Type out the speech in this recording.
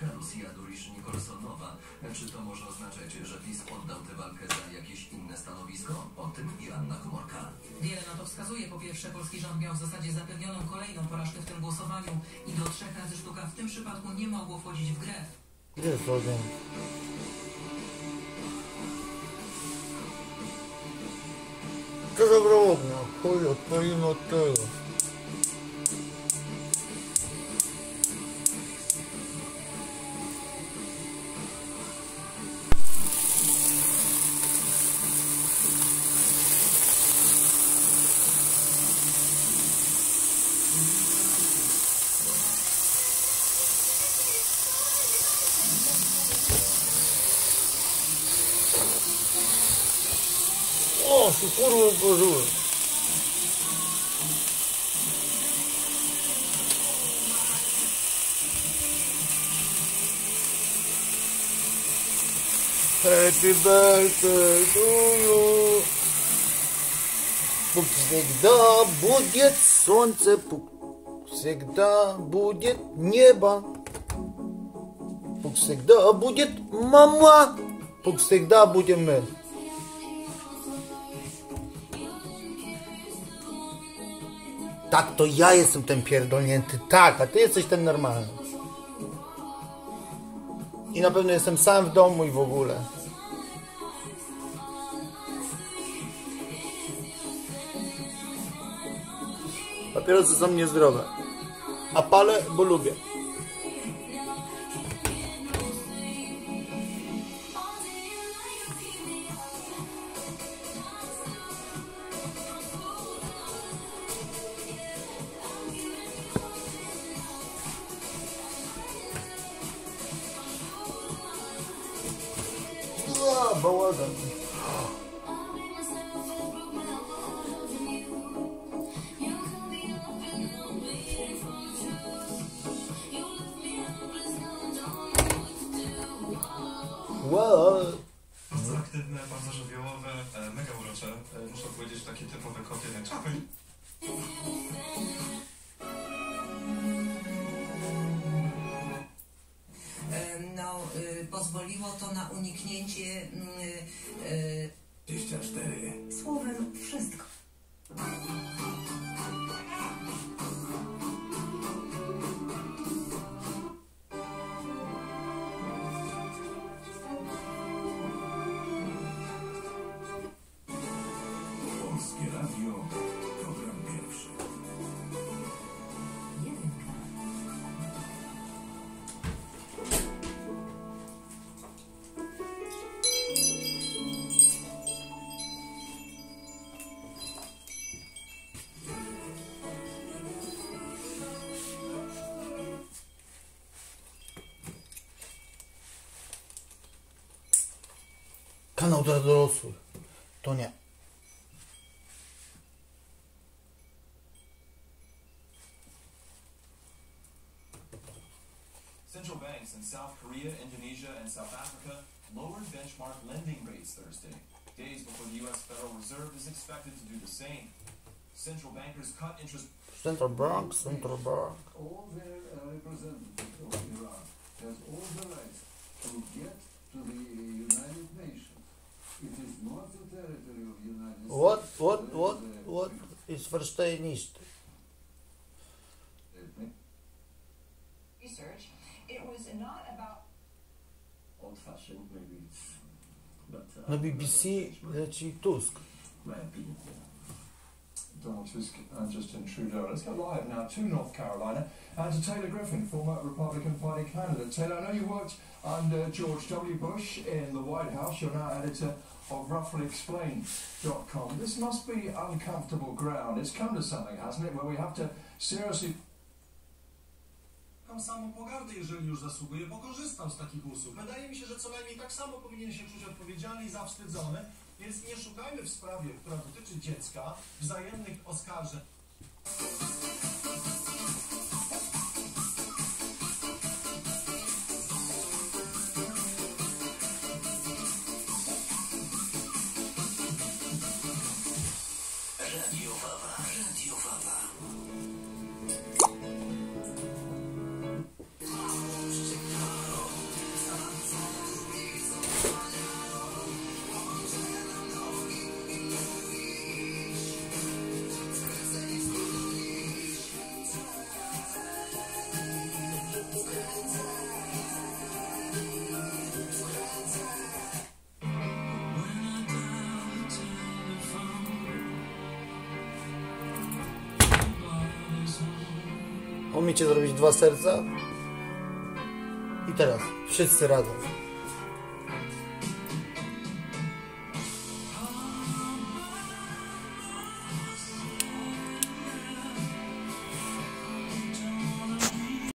ucieczka Lucia Durisz-Nikolsonowa. Czy to może oznaczać, że PiS oddał tę walkę za jakieś inne stanowisko? O tym Joanna Komorka. Wiele na to wskazuje. Po pierwsze, polski rząd miał w zasadzie zapewnioną kolejną porażkę w tym głosowaniu i do trzech razy sztuka w tym przypadku nie mogło wchodzić w grę. Gdzie jest ogień? Co za drobno? Chuj, odpalimy od tego. Się kurwa uporzyłem. Happy birthday to you. Пусть всегда будет солнце, пусть всегда будет небо. Пусть всегда будет мама, пусть всегда будем мы. Tak, to ja jestem ten pierdolnięty, tak, a ty jesteś ten normalny. I na pewno jestem sam w domu i w ogóle. Papierosy są niezdrowe. A palę, bo lubię. Bałagan. Wow. Aktywne, bardzo żywiołowe, e, mega urocze. E, muszę powiedzieć, takie typowe koty na czapy. Pozwoliło to na uniknięcie mm, y, 24. y, słowem Kanał dla dorosłych. To nie. Central banks in South Korea, Indonesia, and South Africa lowered benchmark lending rates Thursday, days before the U.S. Federal Reserve is expected to do the same. Central bankers cut interest Central Bronx, Central Bronx. all their uh, representatives of Iran has all the rights to get to the United Вот, вот, вот, вот, извръщай нищо. Research, it was not about old fashioned, maybe it's but, uh, на BBC, значи Туск. My opinion, yeah. Donald Tusk and uh, Justin Trudeau. Let's go live now to North Carolina and to Taylor Griffin, former Republican Party candidate. Taylor, I know you worked under George W. Bush in the White House. You're now editor of roughlyexplained.com. This must be uncomfortable ground. It's come to something, hasn't it, where we have to seriously jeżeli już zasługuje, bo korzystam z takich usług. Wydaje mi się, że co najmniej tak samo powinien się czuć odpowiedzialny i zawstydzony, więc nie szukajmy w sprawie, która dotyczy dziecka, wzajemnych oskarżeń. Umiecie zrobić dwa serca? I teraz wszyscy razem.